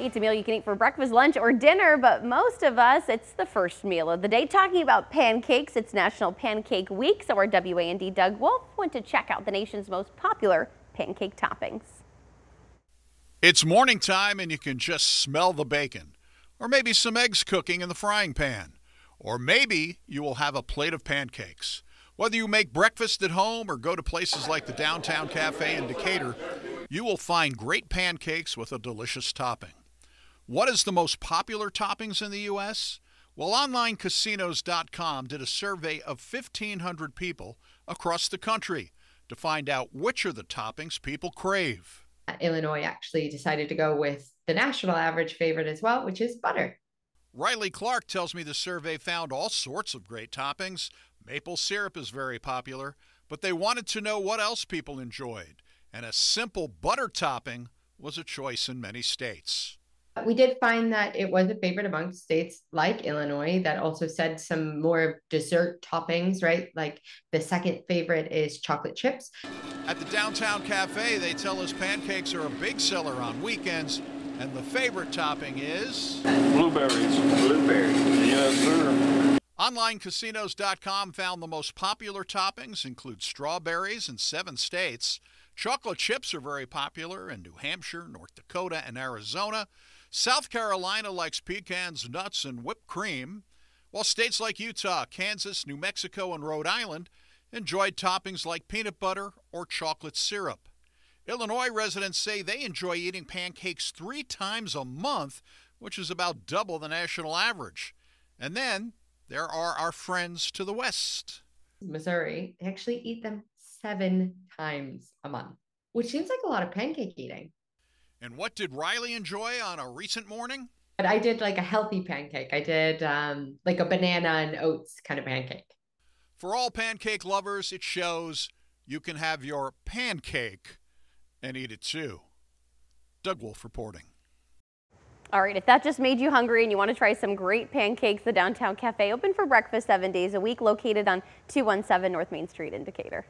It's a meal you can eat for breakfast, lunch, or dinner, but most of us, it's the first meal of the day. Talking about pancakes, it's National Pancake Week, so our WAND Doug Wolfe went to check out the nation's most popular pancake toppings. It's morning time and you can just smell the bacon, or maybe some eggs cooking in the frying pan, or maybe you will have a plate of pancakes. Whether you make breakfast at home or go to places like the Downtown Cafe in Decatur, you will find great pancakes with a delicious topping. What is the most popular toppings in the U.S.? Well, OnlineCasinos.com did a survey of 1,500 people across the country to find out which are the toppings people crave. Illinois actually decided to go with the national average favorite as well, which is butter. Riley Clark tells me the survey found all sorts of great toppings. Maple syrup is very popular, but they wanted to know what else people enjoyed, and a simple butter topping was a choice in many states. We did find that it was a favorite amongst states like Illinois that also said some more dessert toppings, right? Like the second favorite is chocolate chips. At the Downtown Cafe, they tell us pancakes are a big seller on weekends, and the favorite topping is blueberries. Blueberries. Yes, sir. OnlineCasinos.com found the most popular toppings include strawberries in seven states. Chocolate chips are very popular in New Hampshire, North Dakota, and Arizona. South Carolina likes pecans, nuts, and whipped cream, while states like Utah, Kansas, New Mexico, and Rhode Island enjoyed toppings like peanut butter or chocolate syrup. Illinois residents say they enjoy eating pancakes three times a month, which is about double the national average. And then there are our friends to the west. Missouri actually eat them seven times a month, which seems like a lot of pancake eating. And what did Riley enjoy on a recent morning? I did like a healthy pancake. I did um, like a banana and oats kind of pancake. For all pancake lovers, it shows you can have your pancake and eat it too. Doug Wolfe reporting. All right, if that just made you hungry and you want to try some great pancakes, the Downtown Cafe open for breakfast seven days a week, located on 217 North Main Street in Decatur.